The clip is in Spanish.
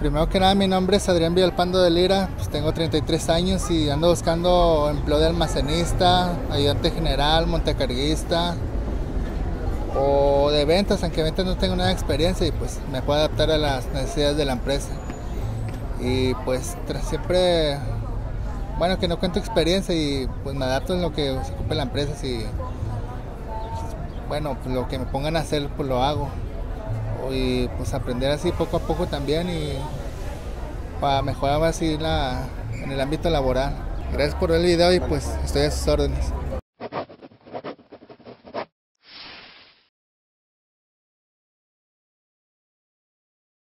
Primero que nada, mi nombre es Adrián Villalpando de Lira, pues tengo 33 años y ando buscando empleo de almacenista, ayudante general, montecarguista o de ventas, aunque ventas no tengo nada de experiencia y pues me puedo adaptar a las necesidades de la empresa. Y pues siempre, bueno, que no cuento experiencia y pues me adapto en lo que se ocupe la empresa, si, bueno, pues lo que me pongan a hacer, pues lo hago y pues aprender así poco a poco también y para mejorar así la, en el ámbito laboral. Gracias por ver el video y pues estoy a sus órdenes.